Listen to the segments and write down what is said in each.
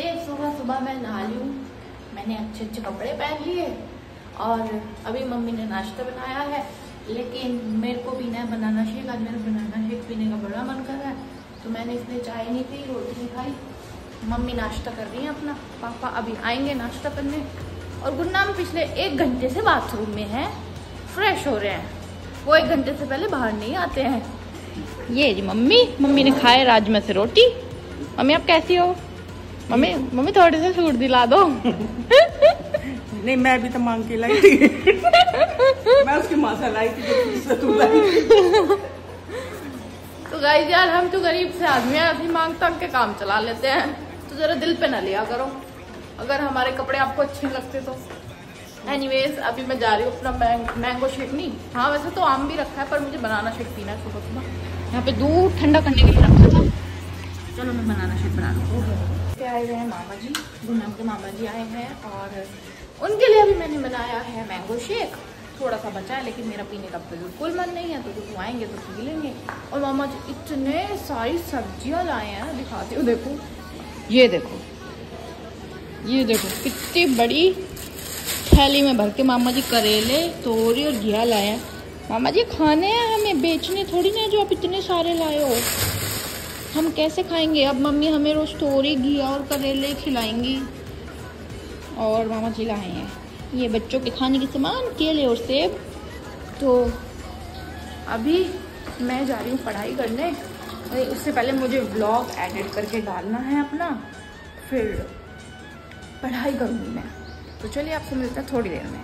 नमस्ते सुबह सुबह मैं नहा ली हूँ। मैंने अच्छे अच्छे कपड़े पहन लिए और अभी मम्मी ने नाश्ता बनाया है। लेकिन मेरे को पीना है बनाना शेक। आज मेरा बनाना शेक पीने का बड़ा मन कर रहा है। तो मैंने इसलिए चाय नहीं पी, रोटी नहीं खाई। मम्मी नाश्ता कर रही है अपना। पापा अभी आएँगे नाश्ता करने। और गुन्नाम पिछले एक घंटे से बाथरूम में है। फ्रेश हो रहे हैं। वो एक घंटे से पहले बाहर नहीं आते हैं। ये जी मम्मी। मम्मी ने खाए राजमा से रोटी। मम्मी, आप कैसी हो? मम्मी मम्मी थोड़े से सूट दिला दो। नहीं मैं भी तो मांग के लाई थी। मैं उसकी माँ से लाई थी तू तो गाइस यार हम तो गरीब से आदमी हैं अभी मांग तंग के काम चला लेते हैं। तो जरा दिल पे ना लिया करो। अगर हमारे कपड़े आपको अच्छे लगते तो। एनीवेज अभी मैं जा रही हूँ अपना मैंगो शेक नहीं हाँ वैसे तो आम भी रखा है पर मुझे बनाना शेक पीना है सुबह सुबह यहाँ पे दूध ठंडा करने के लिए रखा था। चलो मैं बनाना शेक बना लूँ। पे आए हुए हैं मामा जी गुनाम के मामा जी आए हैं और उनके लिए भी मैंने बनाया है मैंगो शेक थोड़ा सा बचा है, लेकिन मेरा पीने का बिल्कुल मन नहीं है तो कुछ आएँगे तो पी लेंगे। और मामा जी इतने सारी सब्ज़ियाँ लाए हैं, दिखाती हूँ, देखो। ये देखो ये देखो, कितनी बड़ी थैली में भर के मामा जी करेले, तोरी और घिया लाए हैं। मामा जी खाने हैं हमें, बेचने थोड़ी ना जो आप इतने सारे लाए हो। हम कैसे खाएँगे? अब मम्मी हमें रोज तोरी, घी और करेले खिलाएँगी। और मामा जी लाए हैं। ये बच्चों के खाने के सामान, केले और सेब। तो अभी मैं जा रही हूँ पढ़ाई करने। उससे पहले मुझे ब्लॉग एडिट करके डालना है अपना। फिर पढ़ाई करूँगी मैं। तो चलिए आपसे मिलता है थोड़ी देर में।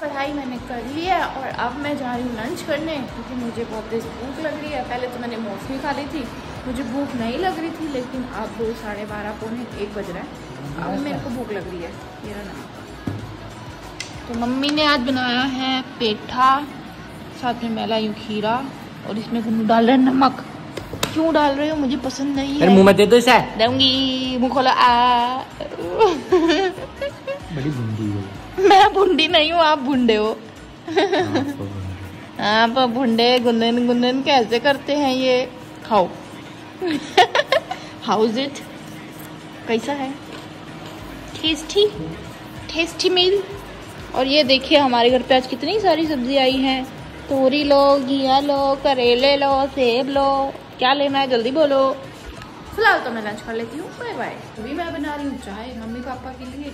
पढ़ाई मैंने कर ली है और अब मैं जा रही हूँ लंच करने क्योंकि मुझे बहुत तेज़ भूख लग रही है। पहले तो मैंने मौसमी खा ली थी। मुझे भूख नहीं लग रही थी लेकिन अब साढ़े बारह पौने एक बज रहा है। अब मेरे को भूख लग रही है। मेरा नाम। तो मम्मी ने आज बनाया है पेठा साथ में मैला यूँ खीरा और इसमें डाल रहे नमक। क्यों डाल रहे हो? मुझे पसंद नहीं है। मुँह में दे दो इसे। दूँगी। मुँह खोला। आ। बड़ी बुंदी है। मैं बुंडी नहीं हूँ, आप बुंडे हो। आप बुंडे गुंदन गुंदन कैसे करते हैं ये? खाओ। हाउस इट कैसा है? टेस्टी टेस्टी मील और ये देखिए, हमारे घर पे आज कितनी सारी सब्ज़ी आई हैं। तोरी लो, घिया लो, करेले लो, सेब लो। क्या लेना है, जल्दी बोलो। फ़िलहाल तो मैं लंच कर लेती हूँ। बाय बाय अभी मैं बना रही हूँ चाय मम्मी पापा के लिए।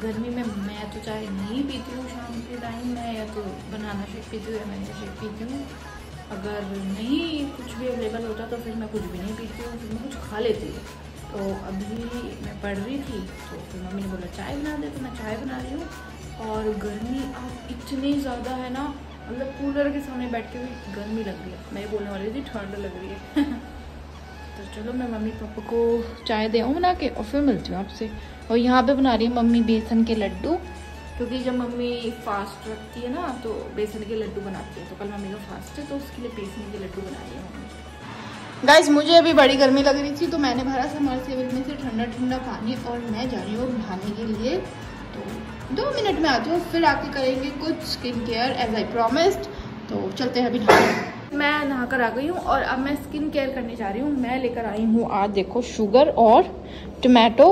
गर्मी में मैं तो चाय नहीं पीती हूँ शाम के टाइम, में या तो बनाना शेक पीती हूँ या मैंगो शेक पीती हूँ। अगर नहीं कुछ भी अवेलेबल होता तो फिर मैं कुछ भी नहीं पीती हूँ, फिर मैं कुछ खा लेती हूँ। तो अभी मैं पढ़ रही थी तो फिर मम्मी ने बोला, चाय बना दे तो मैं चाय बना रही हूँ। और गर्मी अब इतनी ज़्यादा है ना मतलब कूलर के सामने बैठ के भी गर्मी लग रही है। मैं बोलने वाली थी, ठंड लग रही है। तो चलो मैं मम्मी पापा को चाय दे आऊँ बना के और फिर मिलती हूँ आपसे। और यहाँ पे बना रही है मम्मी बेसन के लड्डू, क्योंकि जब मम्मी फास्ट रखती है ना तो बेसन के लड्डू बनाती है। तो कल मम्मी का फास्ट है तो उसके लिए बेसन के लड्डू बना रही है मम्मी। गाइज़ मुझे अभी बड़ी गर्मी लग रही थी तो मैंने भरा समरसेबल में से ठंडा ठंडा पानी और मैं जा रही हूँ नहाने के लिए। तो दो मिनट में आती हूँ, फिर आके करेंगे कुछ skin care as I promised तो चलते हैं अभी नहाने। मैं नहा कर आ गई हूँ और अब मैं स्किन केयर करने जा रही हूँ। मैं लेकर आई हूँ आज देखो शुगर और टमाटो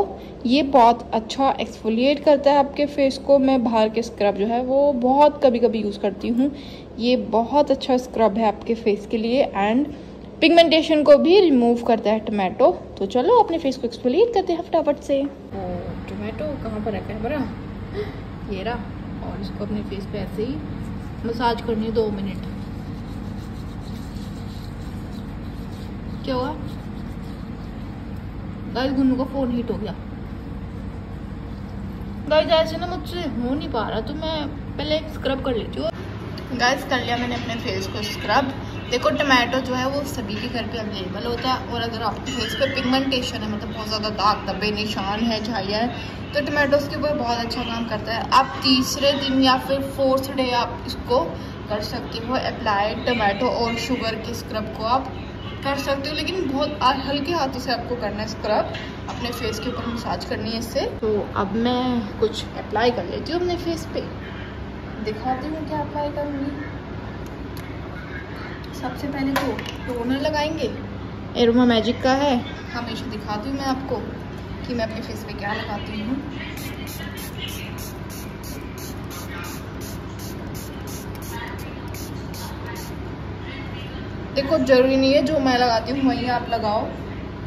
ये बहुत अच्छा एक्सफोलिएट करता है आपके फेस को। मैं बाहर के स्क्रब जो है वो बहुत कभी कभी यूज़ करती हूँ। ये बहुत अच्छा स्क्रब है आपके फेस के लिए एंड पिगमेंटेशन को भी रिमूव करता है टमाटो तो चलो अपने फेस को एक्सफोलिएट करते हैं फटाफट से। टमाटो कहाँ पर है बड़ा ये रहा। और इसको अपने फेस पे ऐसे ही मसाज करनी है दो मिनट। क्या हुआ? गाइस, गुन्नू का फ़ोन हीट हो गया। गाइस, ऐसे ना मुझसे हो नहीं पा रहा तो मैं पहले स्क्रब कर लेती हूँ। गाइस, कर लिया मैंने अपने फेस को स्क्रब देखो टमाटो जो है, वो सभी के घर पे अवेलेबल होता है, और अगर आपके फेस पे पिगमेंटेशन है मतलब बहुत ज़्यादा दाग, धब्बे, निशान है छाइया है तो टमाटो के ऊपर बहुत अच्छा काम करता है। आप तीसरे दिन या फिर फोर्थ डे आप इसको कर सकते हो अप्लाई टमाटो और शुगर के स्क्रब को आप। कर सकते हो, लेकिन बहुत हल्के हाथों से आपको करना है स्क्रब अपने फेस के ऊपर मसाज करनी है इससे। तो अब मैं कुछ अप्लाई कर लेती हूँ अपने फेस पे। दिखाती हूँ क्या अप्लाई करूँगी। सबसे पहले तो टोनर लगाएँगे। एरोमा मैजिक का है। हमेशा दिखाती हूँ मैं आपको कि मैं अपने फेस पे क्या लगाती हूँ। देखो, ज़रूरी नहीं है जो मैं लगाती हूँ, वही आप लगाओ।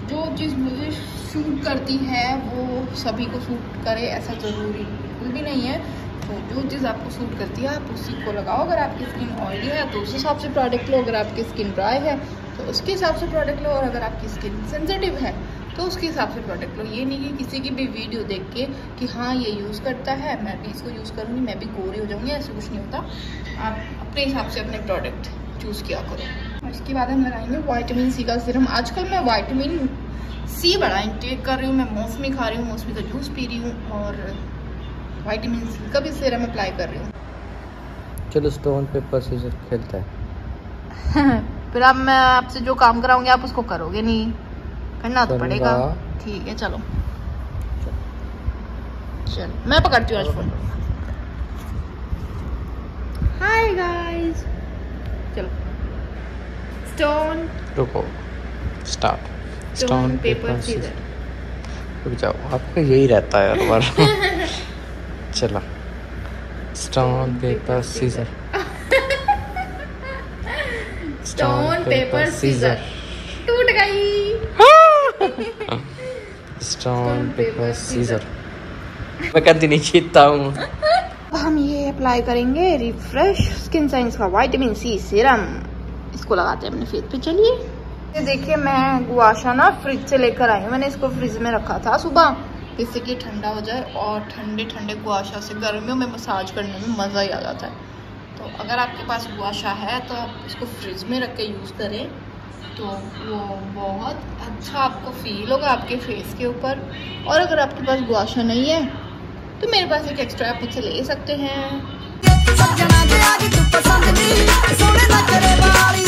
जो चीज़ मुझे सूट करती है, वो सभी को सूट करे, ऐसा ज़रूरी बिल्कुल भी नहीं है। तो जो चीज़ आपको सूट करती है, आप उसी को लगाओ। अगर आपकी स्किन ऑयली है तो उस हिसाब से प्रोडक्ट लो। अगर आपकी स्किन ड्राई है तो उसके हिसाब से प्रोडक्ट लो। और अगर आपकी स्किन सेंसिटिव है तो उसके हिसाब से प्रोडक्ट लो। ये नहीं कि किसी की भी वीडियो देख के कि हाँ ये यूज़ करता है, मैं भी इसको यूज़ करूँगी, मैं भी गोरी हो जाऊँगी, ऐसा कुछ नहीं होता। आप अपने हिसाब से अपने प्रोडक्ट चूज़ किया करो। इसके बाद हम लगाएँगे वाइटामिन सी का सिरम आजकल मैं वाइटामिन सी बड़ा इंटेक कर रही हूँ मैं मौसमी खा रही हूँ मौसमी का जूस पी रही हूँ और वाइटामिन सी का भी सिरम अप्लाई कर रही हूँ। चलो स्टोन पेपर सीजर खेलता है। फिर अब मैं आपसे जो काम कराऊँगी आप उसको करोगे नहीं? करना तो पड़ेगा। ठीक है चलो। चल मैं पकड़ती हूँ आज फ़ोन हाय गाइस चलो। स्टोन रुको। स्टार्ट स्टोन पेपर सीजर रुक जाओ। आपका यही रहता है हर बार। चलो। Stone paper scissor stone paper scissor टूट गई। स्टोन पेपर सीजर मैं कभी नहीं जीतता हूँ हम ये अप्लाई करेंगे रिफ्रेश स्किन साइंस का विटामिन सी सीरम इसको लगाते हैं अपने फेस पे। चलिए। ये देखिए, मैं गुआशा ना फ्रिज से लेकर आई हूँ। मैंने इसको फ्रिज में रखा था सुबह। जिससे कि ठंडा हो जाए और ठंडे ठंडे गुआशा से गर्मियों में मसाज करने में मज़ा ही आ जाता है। तो अगर आपके पास गुआशा है तो आप इसको फ्रिज में रख के यूज़ करें। तो वो बहुत अच्छा आपको फील होगा आपके फेस के ऊपर। और अगर आपके पास गुआशा नहीं है तो मेरे पास एक एक्स्ट्रा आप मुझसे ले सकते हैं। ਸੱਜਣਾ ਦੇ ਆ ਗਈ ਤੂੰ ਪਸੰਦ ਦੀ ਸੋਹਣੇ ਦਾ ਕਰੇ ਵਾਲੀ